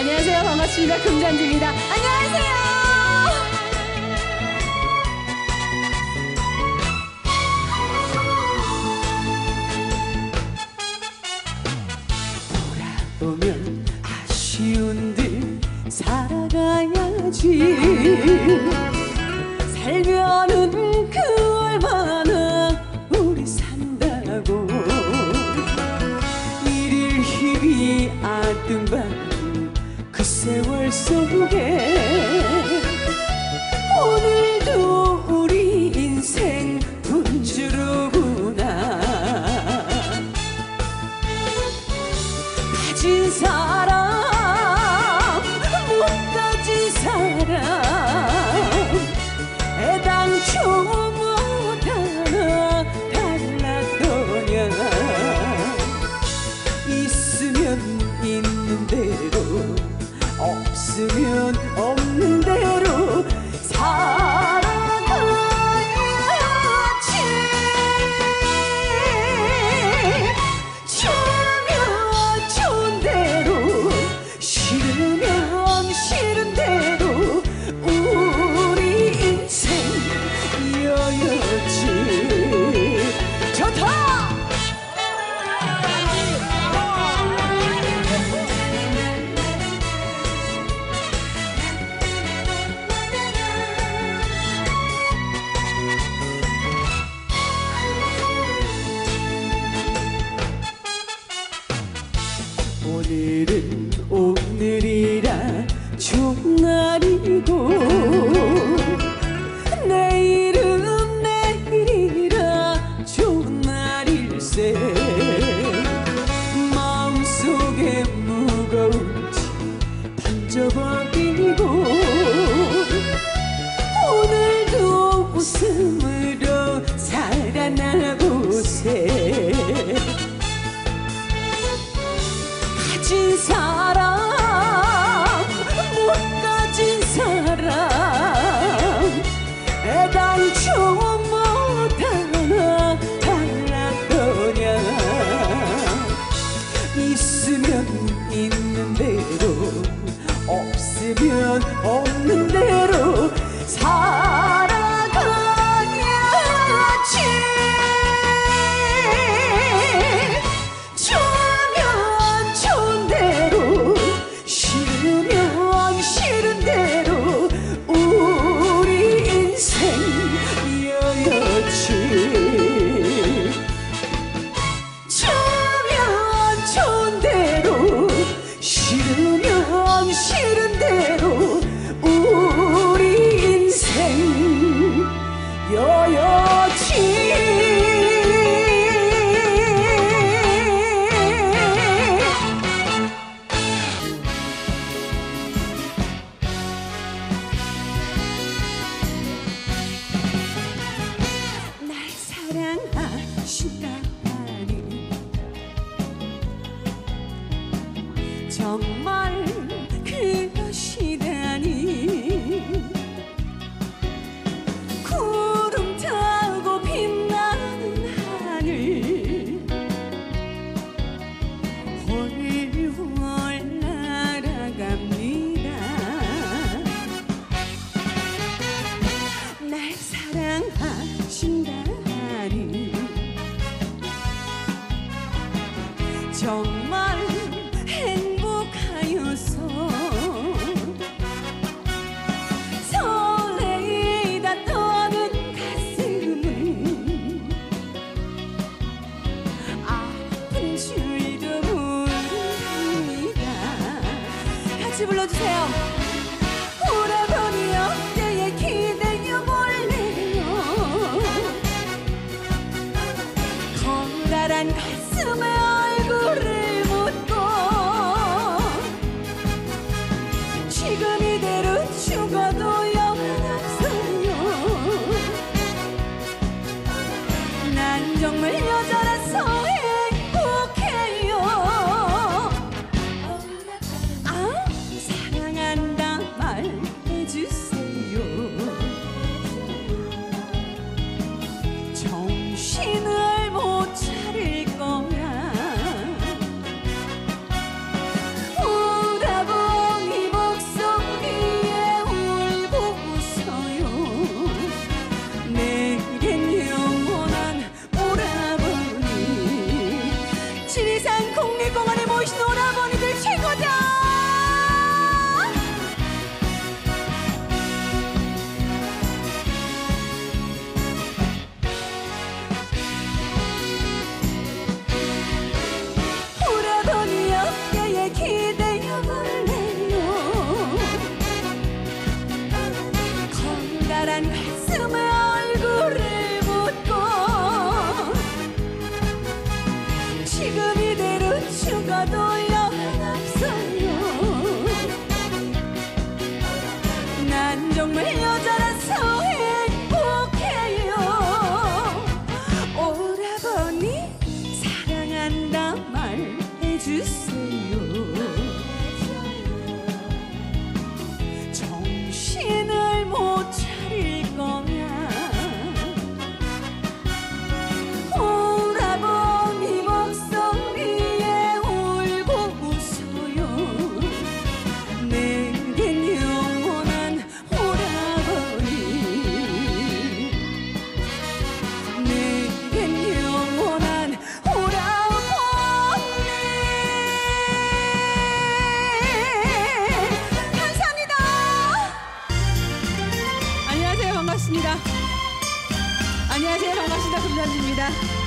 안녕하세요. 반갑습니다. 금잔지입니다. 안녕하세요. 돌아보면 아쉬운 듯 살아가야지 살면은 그 속에 감사드립니다.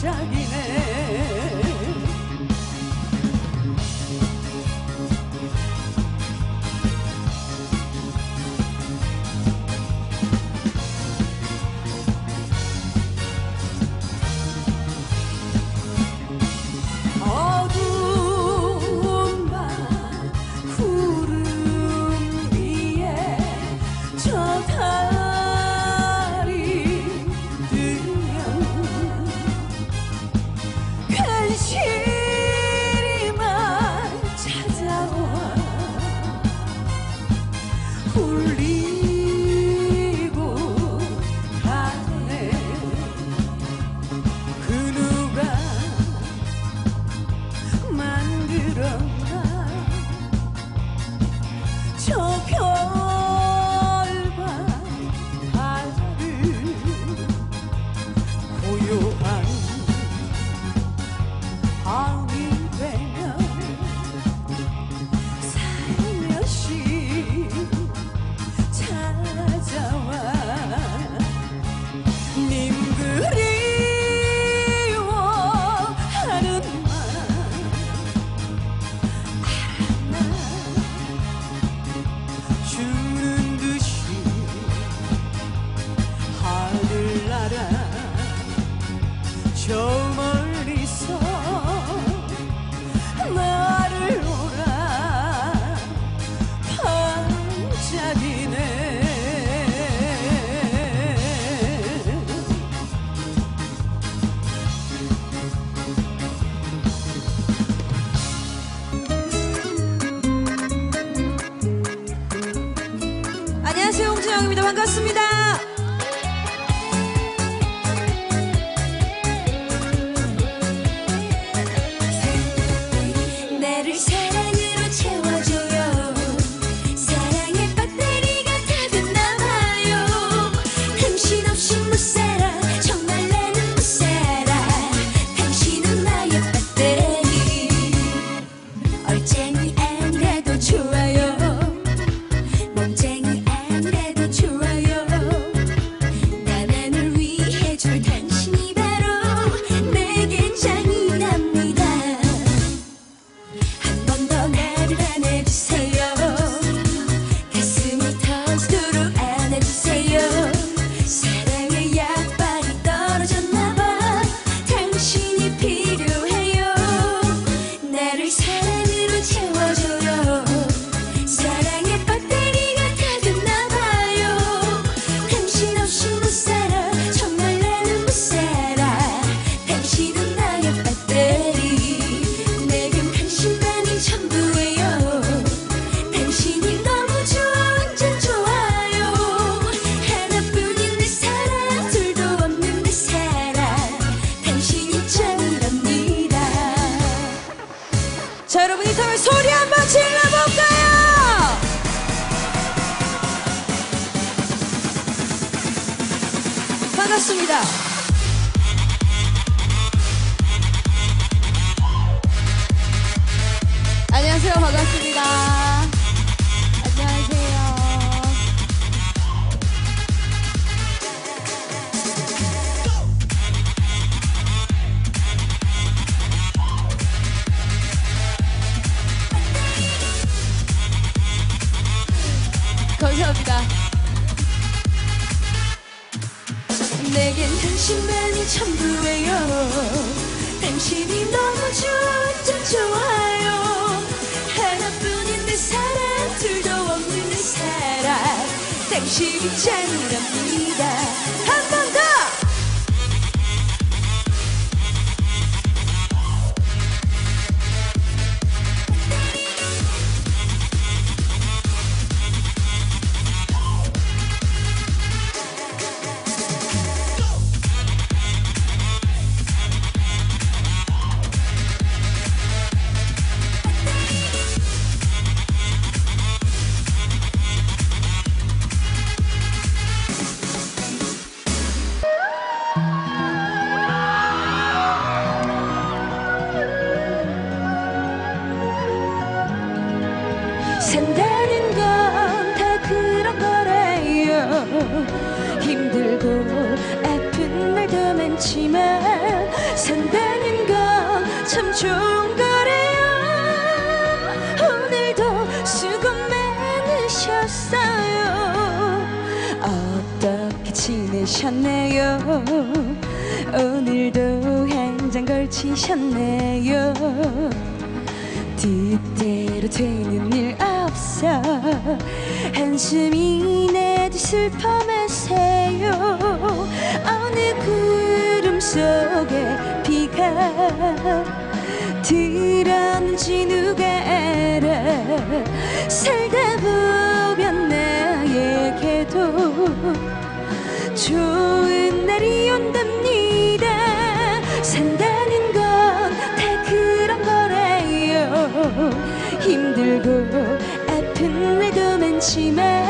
shine. Peter. 당신이 너무 좋아 좋아요. 하나뿐인 내 사랑 둘도 없는 내 사랑. 당신이 짱이랍니다 한 산다는 건 다 그런 거래요. 힘들고 아픈 날도 많지만 산다는 건 참 좋은 거래요. 오늘도 수고 많으셨어요. 어떻게 지내셨나요? 오늘도 한잔 걸치셨네요. 뜻대로 되는 일 없어 한숨이 나도 슬퍼 마세요. 어느 구름 속에 비가 들었는지 누가 알아? 살다 보면 나에게도 좋은 날이 온답니다. 산다 날도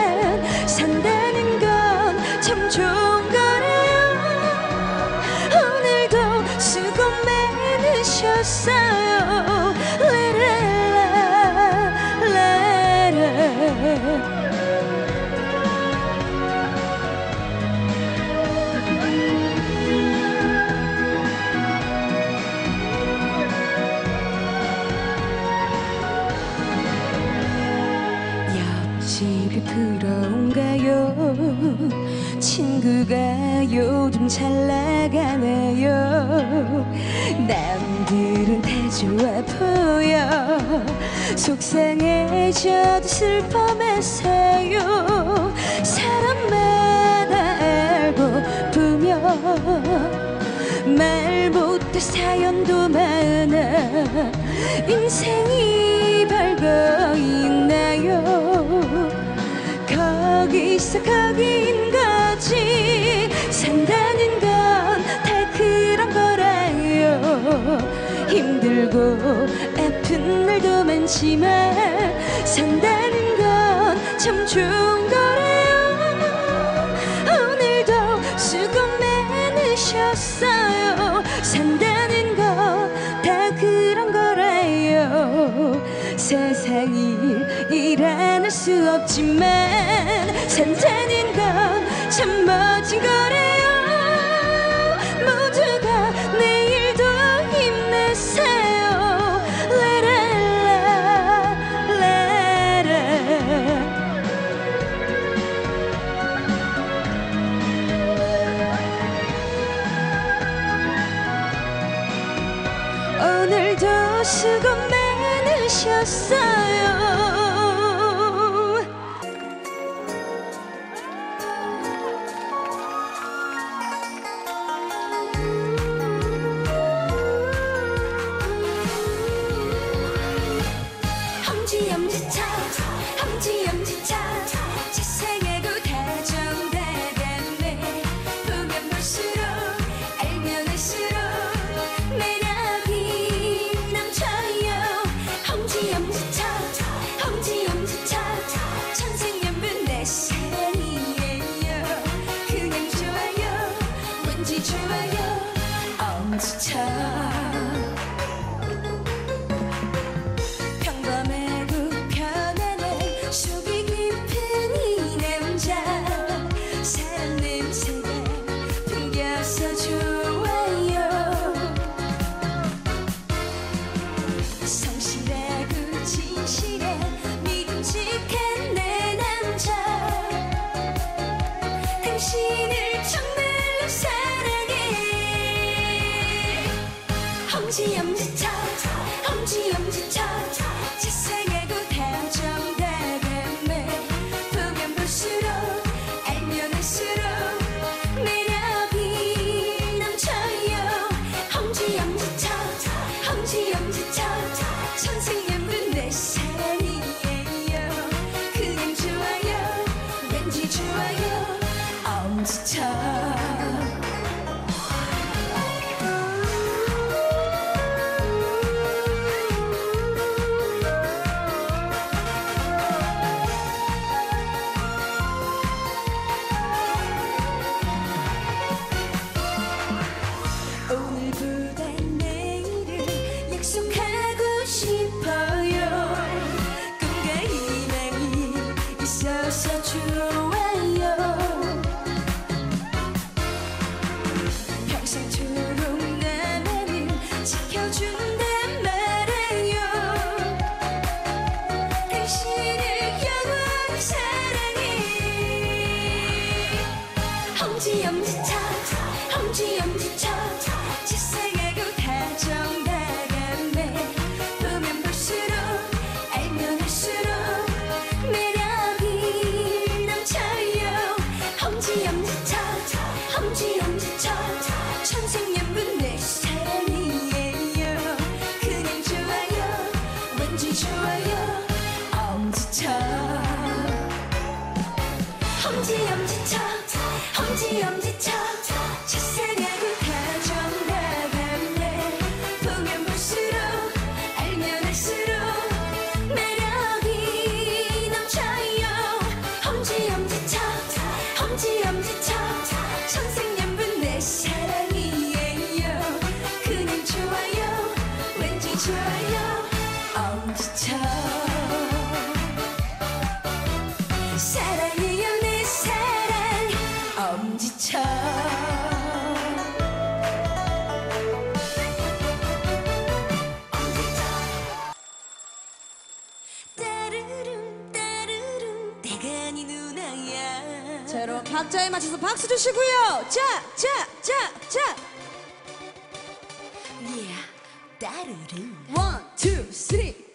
요즘 잘 나가네요. 남들은 다 좋아 보여. 속상해져도 슬퍼 마세요. 사람마다 알고 보며 말 못해 사연도 많아. 인생이 밝아 있나요? 거기서 거기인 거지. 산다는 건 다 그런 거라요. 힘들고 아픈 날도 많지만 산다는 건 참 좋은 거래요. 오늘도 수고 많으셨어요. 산다는 건 다 그런 거라요. 세상이 일어날 수 없지만 산다는 건 참 멋진 거. sun. 여러분 박자에 맞춰서 박수 주시고요. 자, 자, 자, 자. Yeah, 따르릉. One, two, three.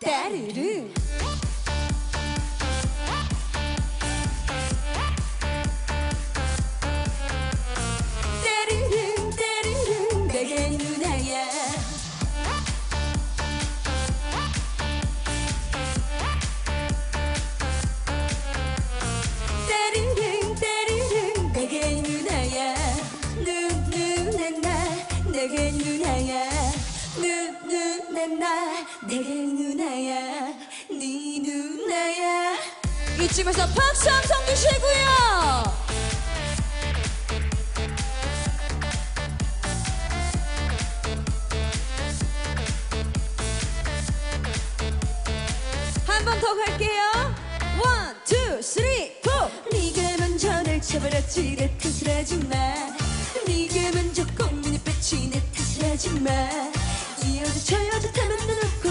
Daddy, do. 집에서 박수 한번 주시고요. 한 번 더 갈게요. 원, 투, 쓰리, 포. 네가 먼저 날 쳐버렸지 내 탓을 하지 마. 네가 먼저 고민이 뺏지 내 탓을 하지 마. 이 여자 저 여자 다 만나놓고